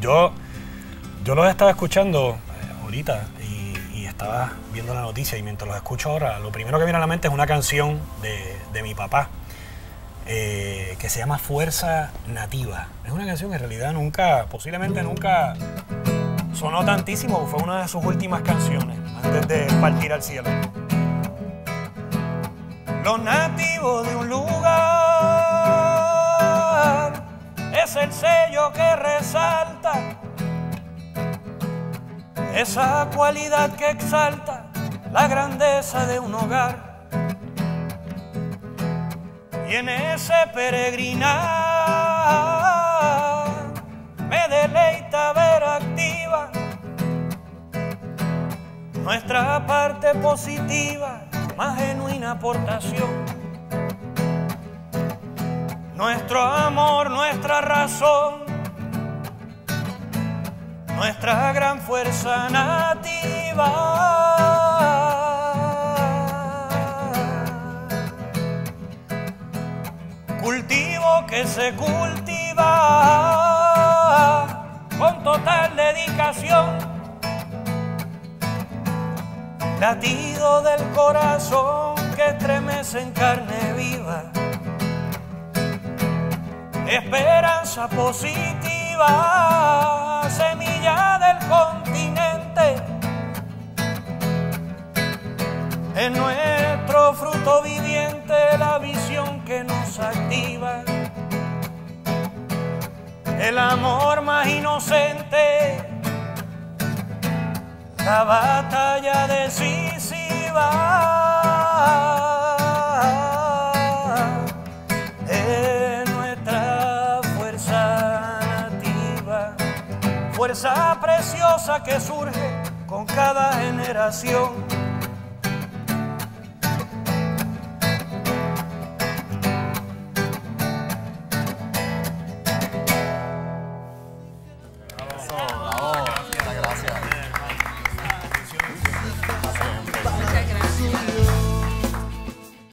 Yo, yo los estaba escuchando eh, ahorita y, estaba viendo la noticia y mientras los escucho ahora, lo primero que viene a la mente es una canción de, de mi papá eh, que se llama Fuerza Nativa. Es una canción que en realidad nunca, posiblemente nunca sonó tantísimo, fue una de sus últimas canciones antes de partir al cielo. Los nativos de un lugar es el sello que resalta esa cualidad que exalta la grandeza de un hogar. Y en ese peregrinar me deleita ver activa nuestra parte positiva, más genuina aportación. Nuestra razón, nuestra gran fuerza nativa. Cultivo que se cultiva con total dedicación latido del corazón que estremece en carne viva, esperanza positiva, semilla del continente, en nuestro fruto viviente la visión que nos activa, el amor más inocente. La batalla decisiva fuerza preciosa que surge con cada generación.